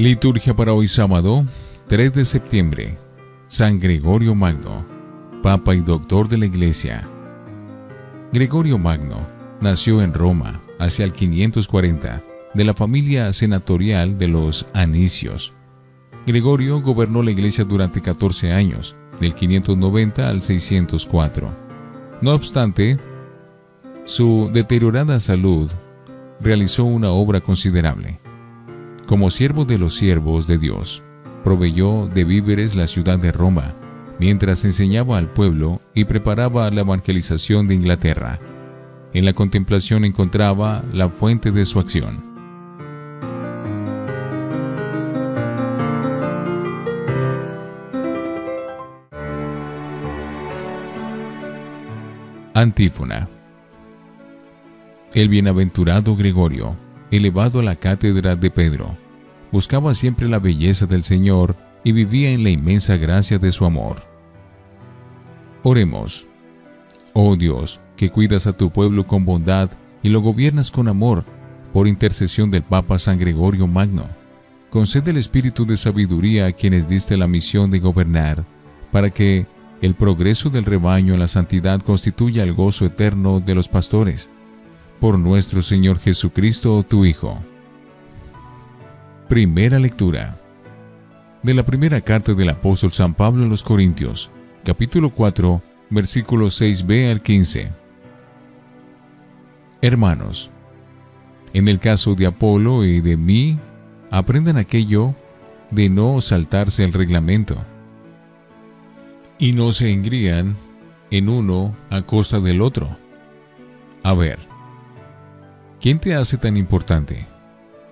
Liturgia para hoy sábado, 3 de septiembre. San Gregorio Magno, Papa y Doctor de la Iglesia. Gregorio Magno nació en Roma hacia el 540 de la familia senatorial de los Anicios. Gregorio gobernó la iglesia durante 14 años, del 590 al 604. No obstante, su deteriorada salud realizó una obra considerable. Como siervo de los siervos de Dios, proveyó de víveres la ciudad de Roma, mientras enseñaba al pueblo y preparaba la evangelización de Inglaterra. En la contemplación encontraba la fuente de su acción. Antífona. El bienaventurado Gregorio, elevado a la cátedra de Pedro, buscaba siempre la belleza del Señor y vivía en la inmensa gracia de su amor. Oremos. Oh Dios, que cuidas a tu pueblo con bondad y lo gobiernas con amor, por intercesión del Papa San Gregorio Magno, concede el espíritu de sabiduría a quienes diste la misión de gobernar, para que el progreso del rebaño en la santidad constituye el gozo eterno de los pastores. Por nuestro Señor Jesucristo, tu Hijo. Primera lectura. De la primera carta del apóstol San Pablo a los Corintios, capítulo 4, versículos 6b al 15. Hermanos, en el caso de Apolo y de mí, aprendan aquello de no saltarse el reglamento y no se engrían en uno a costa del otro. A ver, ¿quién te hace tan importante?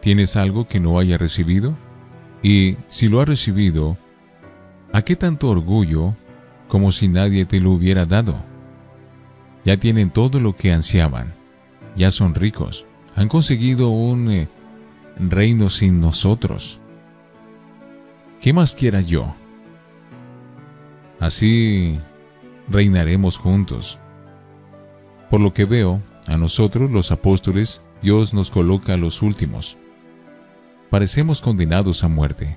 ¿Tienes algo que no haya recibido? Y si lo ha recibido, ¿a qué tanto orgullo como si nadie te lo hubiera dado? Ya tienen todo lo que ansiaban, ya son ricos, han conseguido un eh, reino sin nosotros. ¿Qué más quiera yo? Así reinaremos juntos. Por lo que veo, a nosotros los apóstoles, Dios nos coloca a los últimos. Parecemos condenados a muerte,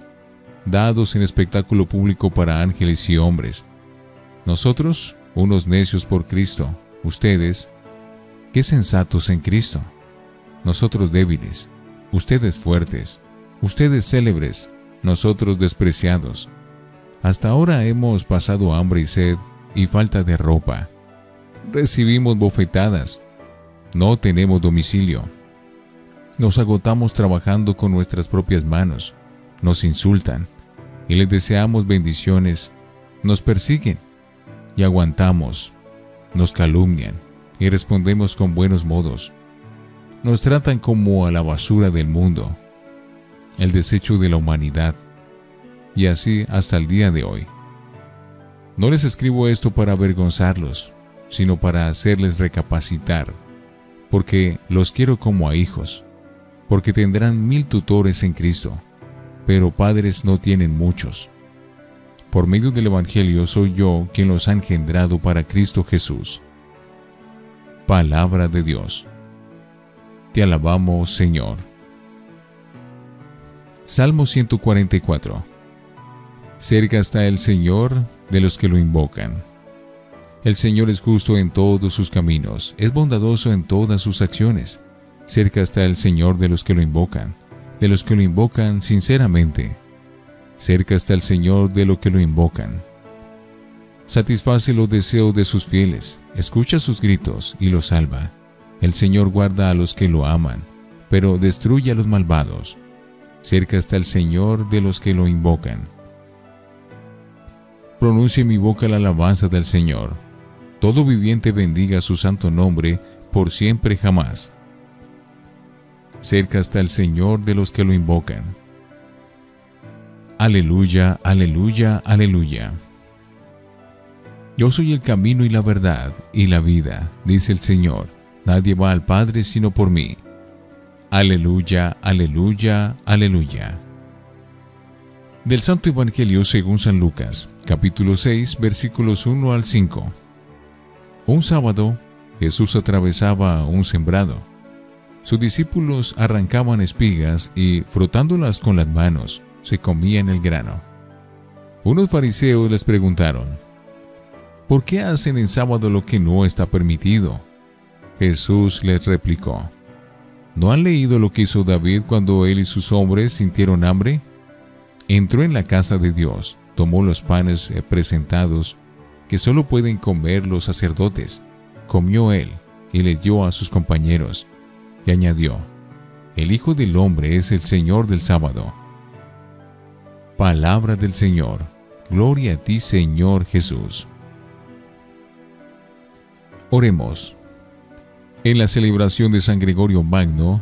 dados en espectáculo público para ángeles y hombres. Nosotros, unos necios por Cristo, ustedes, qué sensatos en Cristo. Nosotros débiles, ustedes fuertes, ustedes célebres, nosotros despreciados. Hasta ahora hemos pasado hambre y sed y falta de ropa. Recibimos bofetadas. No tenemos domicilio. Nos agotamos trabajando con nuestras propias manos. Nos insultan y les deseamos bendiciones. Nos persiguen y aguantamos. Nos calumnian y respondemos con buenos modos. Nos tratan como a la basura del mundo, el desecho de la humanidad y así hasta el día de hoy. No les escribo esto para avergonzarlos, sino para hacerles recapacitar, porque los quiero como a hijos, porque tendrán mil tutores en Cristo, pero padres no tienen muchos. Por medio del Evangelio soy yo quien los ha engendrado para Cristo Jesús. Palabra de Dios. Te alabamos, Señor. Salmo 144 Cerca está el Señor de los que lo invocan. El Señor es justo en todos sus caminos, es bondadoso en todas sus acciones. Cerca está el Señor de los que lo invocan, de los que lo invocan sinceramente. Cerca está el Señor de los que lo invocan. Satisface los deseos de sus fieles, escucha sus gritos y los salva. El Señor guarda a los que lo aman, pero destruye a los malvados. Cerca está el Señor de los que lo invocan pronuncie mi boca la alabanza del Señor. Todo viviente bendiga su santo nombre por siempre jamás. Cerca está el Señor de los que lo invocan. Aleluya, aleluya, aleluya. Yo soy el camino y la verdad y la vida, dice el Señor. Nadie va al Padre sino por mí. Aleluya, aleluya, aleluya. Del Santo Evangelio según San Lucas, capítulo 6, versículos 1 al 5. Un sábado, Jesús atravesaba un sembrado. sus discípulos arrancaban espigas y, frotándolas con las manos, se comían el grano. Unos fariseos les preguntaron, ¿por qué hacen en sábado lo que no está permitido? Jesús les replicó, ¿no han leído lo que hizo David cuando él y sus hombres sintieron hambre? Entró en la casa de Dios, tomó los panes presentados que solo pueden comer los sacerdotes, comió él y le dio a sus compañeros, y añadió, El Hijo del Hombre es el Señor del sábado. Palabra del Señor. Gloria a ti, Señor Jesús. Oremos. En la celebración de San Gregorio Magno,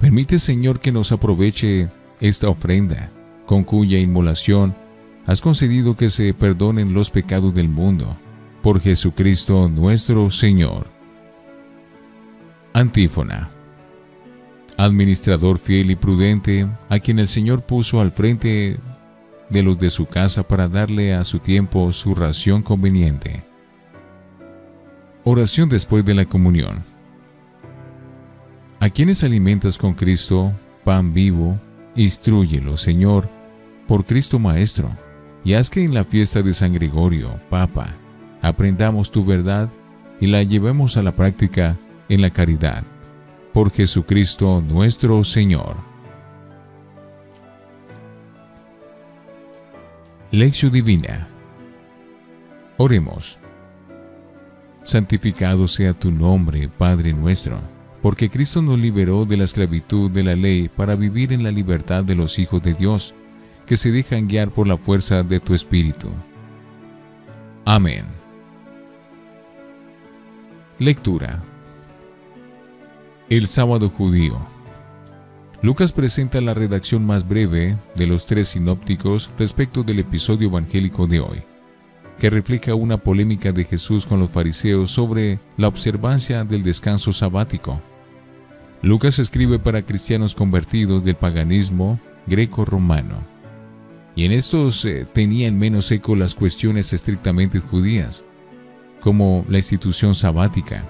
permite, Señor, que nos aproveche esta ofrenda, con cuya inmolación has concedido que se perdonen los pecados del mundo. Por Jesucristo nuestro Señor. Antífona administrador fiel y prudente, a quien el Señor puso al frente de los de su casa para darle a su tiempo su ración conveniente. Oración después de la comunión. A quienes alimentas con Cristo, pan vivo, instruyelo, Señor, por Cristo Maestro, y haz que en la fiesta de San Gregorio, Papa, aprendamos tu verdad y la llevemos a la práctica en la caridad por Jesucristo nuestro Señor. Lección Divina Oremos. Santificado sea tu nombre, Padre nuestro, porque Cristo nos liberó de la esclavitud de la ley para vivir en la libertad de los hijos de Dios, que se dejan guiar por la fuerza de tu Espíritu. Amén. Lectura el sábado judío. Lucas presenta la redacción más breve de los tres sinópticos respecto del episodio evangélico de hoy, que refleja una polémica de Jesús con los fariseos sobre la observancia del descanso sabático. Lucas escribe para cristianos convertidos del paganismo greco-romano, y en estos eh, tenían menos eco las cuestiones estrictamente judías, como la institución sabática,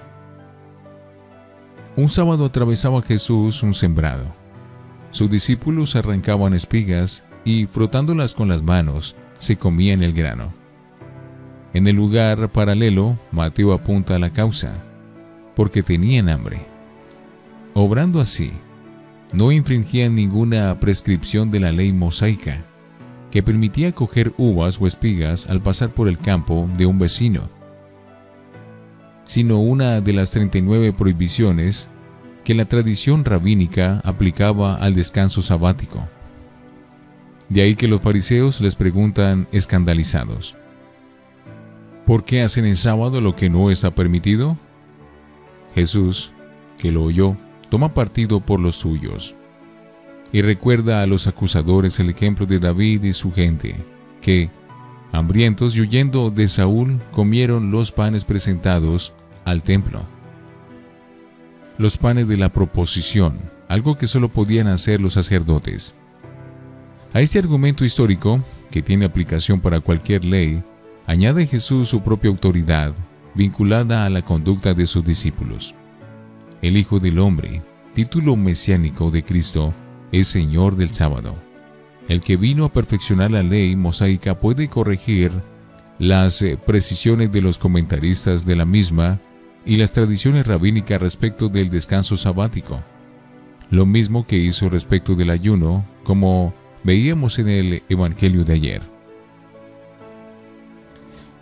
un sábado atravesaba Jesús un sembrado. Sus discípulos arrancaban espigas y, frotándolas con las manos, se comían el grano. En el lugar paralelo, Mateo apunta a la causa, porque tenían hambre. Obrando así, no infringían ninguna prescripción de la ley mosaica, que permitía coger uvas o espigas al pasar por el campo de un vecino sino una de las 39 prohibiciones que la tradición rabínica aplicaba al descanso sabático. De ahí que los fariseos les preguntan escandalizados, ¿por qué hacen en sábado lo que no está permitido? Jesús, que lo oyó, toma partido por los suyos y recuerda a los acusadores el ejemplo de David y su gente, que, hambrientos y huyendo de Saúl, comieron los panes presentados al templo. Los panes de la proposición, algo que solo podían hacer los sacerdotes. A este argumento histórico, que tiene aplicación para cualquier ley, añade Jesús su propia autoridad, vinculada a la conducta de sus discípulos. El Hijo del Hombre, título mesiánico de Cristo, es Señor del sábado. El que vino a perfeccionar la ley mosaica puede corregir las eh, precisiones de los comentaristas de la misma y las tradiciones rabínicas respecto del descanso sabático. Lo mismo que hizo respecto del ayuno, como veíamos en el Evangelio de ayer.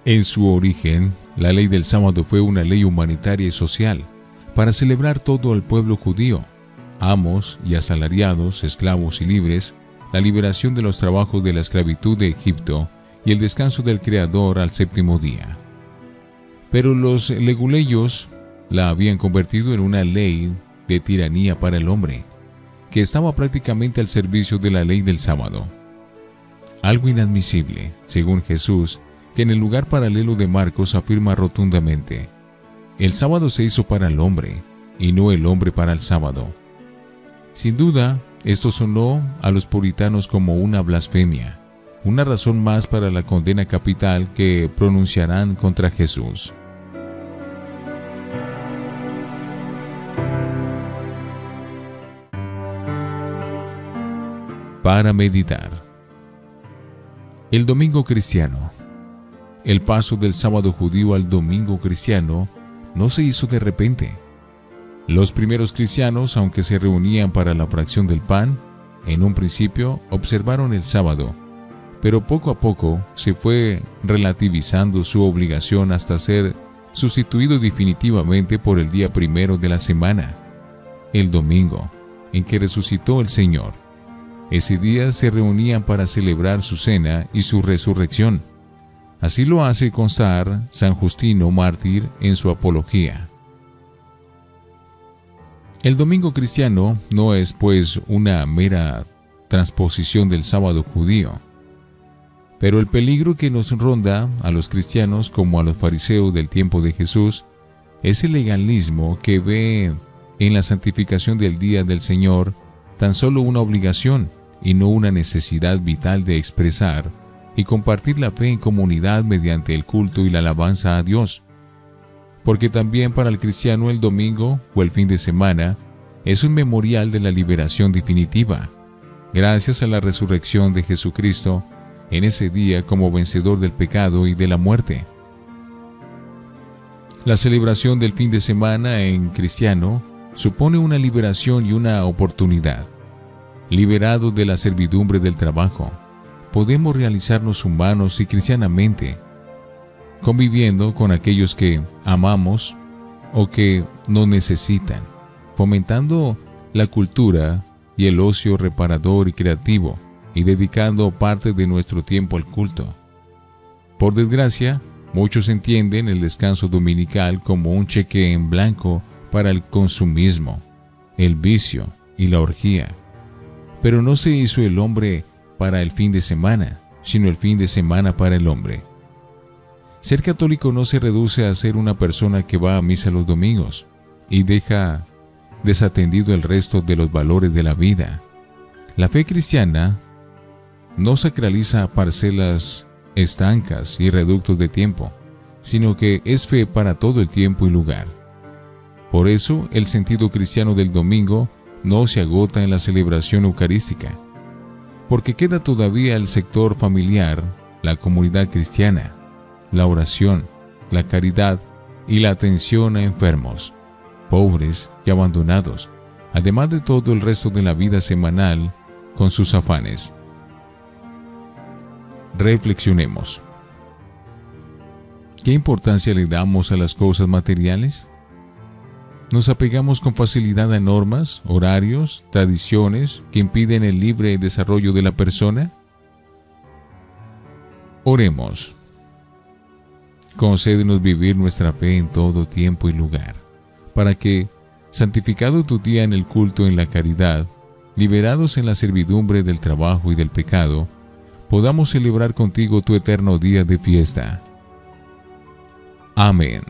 En su origen, la ley del sábado fue una ley humanitaria y social para celebrar todo al pueblo judío, amos y asalariados, esclavos y libres, la liberación de los trabajos de la esclavitud de Egipto y el descanso del Creador al séptimo día. Pero los leguleyos la habían convertido en una ley de tiranía para el hombre, que estaba prácticamente al servicio de la ley del sábado. Algo inadmisible, según Jesús, que en el lugar paralelo de Marcos afirma rotundamente, el sábado se hizo para el hombre, y no el hombre para el sábado. Sin duda, esto sonó a los puritanos como una blasfemia, una razón más para la condena capital que pronunciarán contra Jesús. Para meditar. El domingo cristiano. El paso del sábado judío al domingo cristiano no se hizo de repente los primeros cristianos, aunque se reunían para la fracción del pan, en un principio observaron el sábado, pero poco a poco se fue relativizando su obligación hasta ser sustituido definitivamente por el día primero de la semana, el domingo, en que resucitó el Señor. Ese día se reunían para celebrar su cena y su resurrección. Así lo hace constar San Justino mártir en su Apología. El domingo cristiano no es pues una mera transposición del sábado judío, pero el peligro que nos ronda a los cristianos como a los fariseos del tiempo de Jesús es el legalismo que ve en la santificación del día del Señor tan solo una obligación y no una necesidad vital de expresar y compartir la fe en comunidad mediante el culto y la alabanza a Dios. Porque también para el cristiano el domingo o el fin de semana es un memorial de la liberación definitiva, gracias a la resurrección de Jesucristo en ese día como vencedor del pecado y de la muerte. La celebración del fin de semana en cristiano supone una liberación y una oportunidad. Liberado de la servidumbre del trabajo, podemos realizarnos humanos y cristianamente, conviviendo con aquellos que amamos o que nos necesitan, fomentando la cultura y el ocio reparador y creativo, y dedicando parte de nuestro tiempo al culto. Por desgracia, muchos entienden el descanso dominical como un cheque en blanco para el consumismo, el vicio y la orgía. Pero no se hizo el hombre para el fin de semana, sino el fin de semana para el hombre. Ser católico no se reduce a ser una persona que va a misa los domingos y deja desatendido el resto de los valores de la vida. La fe cristiana no sacraliza parcelas estancas y reductos de tiempo, sino que es fe para todo el tiempo y lugar. Por eso el sentido cristiano del domingo no se agota en la celebración eucarística, porque queda todavía el sector familiar, la comunidad cristiana, la oración, la caridad y la atención a enfermos, pobres y abandonados, además de todo el resto de la vida semanal con sus afanes. Reflexionemos. ¿Qué importancia le damos a las cosas materiales? ¿Nos apegamos con facilidad a normas, horarios, tradiciones que impiden el libre desarrollo de la persona? Oremos. Concédenos vivir nuestra fe en todo tiempo y lugar, para que, santificado tu día en el culto en la caridad, liberados en la servidumbre del trabajo y del pecado, podamos celebrar contigo tu eterno día de fiesta. Amén.